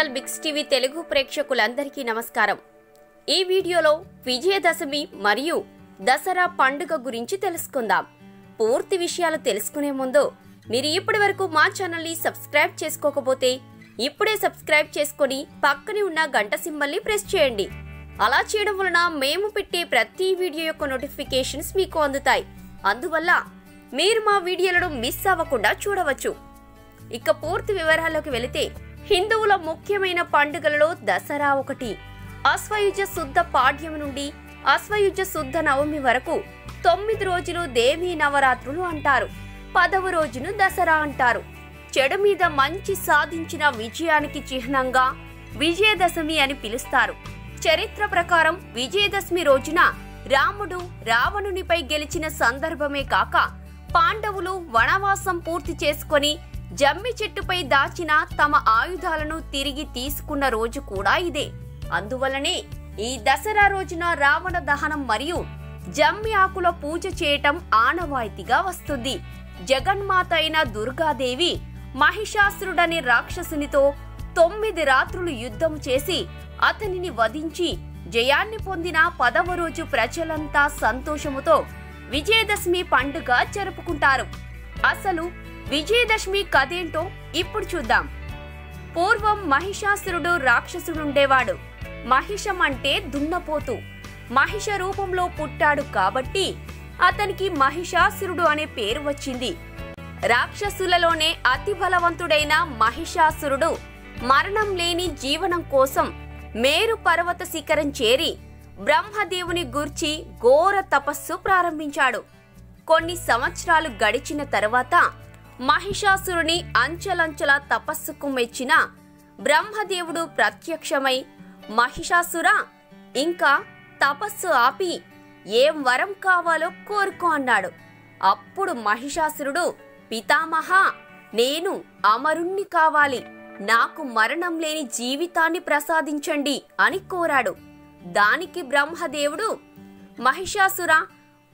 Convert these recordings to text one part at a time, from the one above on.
Digital Biggs TV Telugu ప్రేక్షకులందరికీ నమస్కారం. ఈ వీడియోలో విజయదశమి మరియు దసరా పండుగ గురించి తెలుసుకుందాం. పూర్తి విషయాలు తెలుసుకునే ముందు మీరు ఇప్పటి వరకు మా ఛానల్ని సబ్స్క్రైబ్ చేసుకోకపోతే ఇప్పుడే సబ్స్క్రైబ్ చేసుకొని పక్కనే ఉన్న గంట సింబల్ని ప్రెస్ చేయండి. అలా చేయడం వలన మేము పెట్టే ప్రతి వీడియో యొక్క నోటిఫికేషన్స్ మీకు అందుతాయి. అందువల్ల మీరు మా వీడియోలను మిస్ అవ్వకుండా చూడవచ్చు. ఇక పూర్తి వివరాల్లోకి వెళితే హిందువుల ముఖ్యమైన పండుగలలో దసరా ఒకటి. అశ్వయుజ శుద్ధ పాడ్యం నుండి అశ్వయుజ శుద్ధ నవమి వరకు తొమ్మిది రోజులు దేవీ నవరాత్రులు అంటారు. పదవ రోజును దసరా అంటారు. చెడు మీద మంచి సాధించిన విజయానికి చిహ్నంగా విజయదశమి అని పిలుస్తారు. చరిత్ర ప్రకారం విజయదశమి రోజున రాముడు రావణునిపై గెలిచిన సందర్భమే కాక పాండవులు వనవాసం పూర్తి చేసుకొని జమ్మి చెట్టుపై దాచిన తమ ఆయుధాలను తిరిగి తీసుకున్న రోజు కూడా ఇదే. అందువలనే ఈ దసరా రోజున రావణ దహనం మరియు జమ్మి ఆకుల పూజ చేయటం ఆనవాయితీగా వస్తుంది. జగన్మాత అయిన దుర్గాదేవి మహిషాసురుడనే రాక్షసునితో తొమ్మిది రాత్రులు యుద్ధం చేసి అతనిని వధించి జయాన్ని పొందిన పదవ రోజు ప్రజలంతా సంతోషముతో విజయదశమి పండుగ జరుపుకుంటారు. అసలు విజయదశమి కథేంటో ఇప్పుడు చూద్దాం. పూర్వం మహిషాసురుడు రాక్షసుడుండేవాడు. మహిషం అంటే దున్నపోతు. మహిష రూపంలో పుట్టాడు కాబట్టి అతనికి మహిషాసురుడు అనే పేరు వచ్చింది. రాక్షసులలోనే అతి బలవంతుడైన మహిషాసురుడు మరణం లేని జీవనం కోసం మేరు పర్వత శిఖరం చేరి బ్రహ్మదేవుని గూర్చి ఘోర తపస్సు ప్రారంభించాడు. కొన్ని సంవత్సరాలు గడిచిన తర్వాత మహిషాసురుని అంచెలంచెల తపస్సుకు మెచ్చిన బ్రహ్మదేవుడు ప్రత్యక్షమై మహిషాసుర ఇంకా తపస్సు ఆపి ఏం వరం కావాలో కోరుకో అన్నాడు. అప్పుడు మహిషాసురుడు పితామహ నేను అమరుణ్ణి కావాలి. నాకు మరణం లేని జీవితాన్ని ప్రసాదించండి అని కోరాడు. దానికి బ్రహ్మదేవుడు మహిషాసుర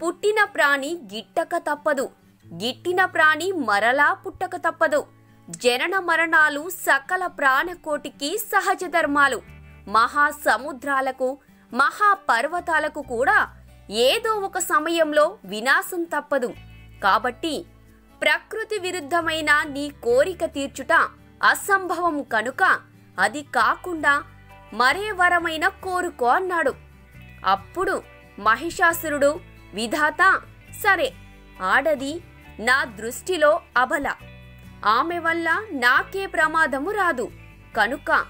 పుట్టిన ప్రాణి గిట్టక తప్పదు. గిట్టిన ప్రాణి మరలా పుట్టక తప్పదు. జనన మరణాలు సకల ప్రాణకోటికి సహజ ధర్మాలు. మహాసముద్రాలకు మహాపర్వతాలకు కూడా ఏదో ఒక సమయంలో వినాశం తప్పదు. కాబట్టి ప్రకృతి విరుద్ధమైన నీ కోరిక తీర్చుట అసంభవం కనుక అది కాకుండా మరే వరమైన కోరుకో అన్నాడు. అప్పుడు మహిషాసురుడు విధాత సరే ఆడది నా దృష్టిలో అబల. ఆమె వల్ల నాకే ప్రమాదము రాదు. కనుక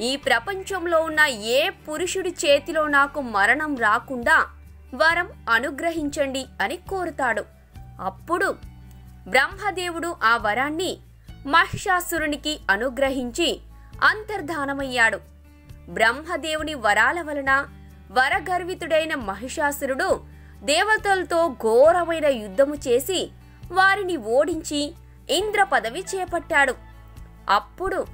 ఈ ప్రపంచంలో ఉన్న ఏ పురుషుడి చేతిలో నాకు మరణం రాకుండా వరం అనుగ్రహించండి అని కోరుతాడు. అప్పుడు బ్రహ్మదేవుడు ఆ వరాన్ని మహిషాసురునికి అనుగ్రహించి అంతర్ధానమయ్యాడు. బ్రహ్మదేవుని వరాల వలన వరగర్వితుడైన మహిషాసురుడు దేవతలతో ఘోరమైన యుద్ధము చేసి వారిని ఓడించి ఇంద్ర పదవి చేపట్టాడు. అప్పుడు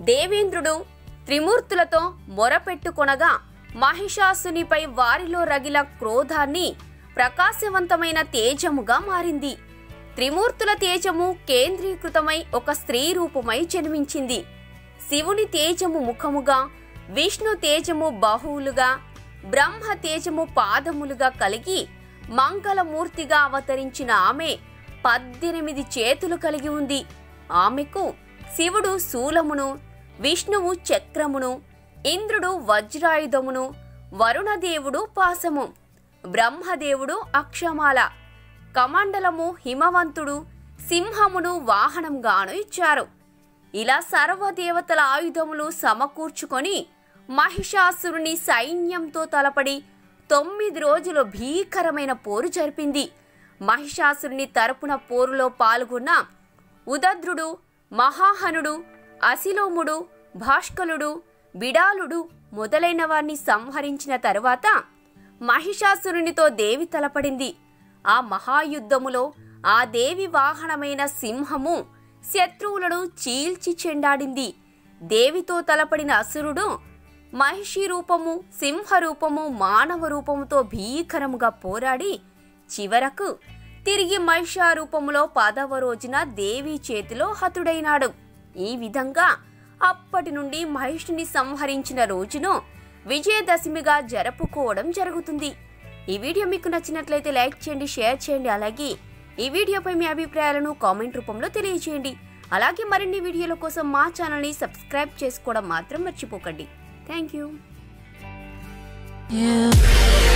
దేవేంద్రుడు త్రిమూర్తులతో మొరపెట్టుకొనగా మహిషాసునిపై వారిలో రగిల క్రోధాన్ని ప్రకాశవంతమైన తేజముగా మారింది. త్రిమూర్తుల తేజము కేంద్రీకృతమై ఒక స్త్రీ రూపమై జన్మించింది. శివుని తేజము ముఖముగా విష్ణు తేజము బాహువులుగా బ్రహ్మ తేజము పాదములుగా కలిగి మంగళమూర్తిగా అవతరించిన ఆమె పద్దెనిమిది చేతులు కలిగి ఉంది. ఆమెకు శివుడు శూలమును విష్ణువు చక్రమును ఇంద్రుడు వజ్రాయుధమును వరుణదేవుడు పాసము బ్రహ్మదేవుడు అక్షమాల కమండలము హిమవంతుడు సింహమును వాహనంగాను ఇచ్చారు. ఇలా సర్వదేవతల ఆయుధములు సమకూర్చుకొని మహిషాసురుని సైన్యంతో తలపడి తొమ్మిది రోజులు భీకరమైన పోరు జరిపింది. మహిషాసురుని తరపున పోరులో పాల్గొన్న ఉదద్రుడు మహాహనుడు అసిలోముడు భాష్కలుడు బిడాలుడు మొదలైన వారిని సంహరించిన తరువాత మహిషాసురునితో దేవి తలపడింది. ఆ మహాయుద్ధములో ఆ దేవి వాహనమైన సింహము శత్రువులను చీల్చి చెండాడింది. దేవితో తలపడిన అసురుడు మహిషి రూపము సింహ రూపము మానవ రూపముతో భీకరముగా పోరాడి చివరకు తిరిగి మహిషా రూపంలో పదవ రోజున దేవి చేతిలో హతుడైనాడు. ఈ విధంగా అప్పటి నుండి మహిషుని సంహరించిన రోజును విజయదశమిగా జరుపుకోవడం జరుగుతుంది. ఈ వీడియో మీకు నచ్చినట్లయితే లైక్ చేయండి షేర్ చేయండి అలాగే ఈ వీడియోపై మీ అభిప్రాయాలను కామెంట్ రూపంలో తెలియజేయండి అలాగే మరిన్ని వీడియోల కోసం మా ఛానల్ని సబ్స్క్రైబ్ చేసుకోవడం మాత్రం మర్చిపోకండి. Thank you. Yeah.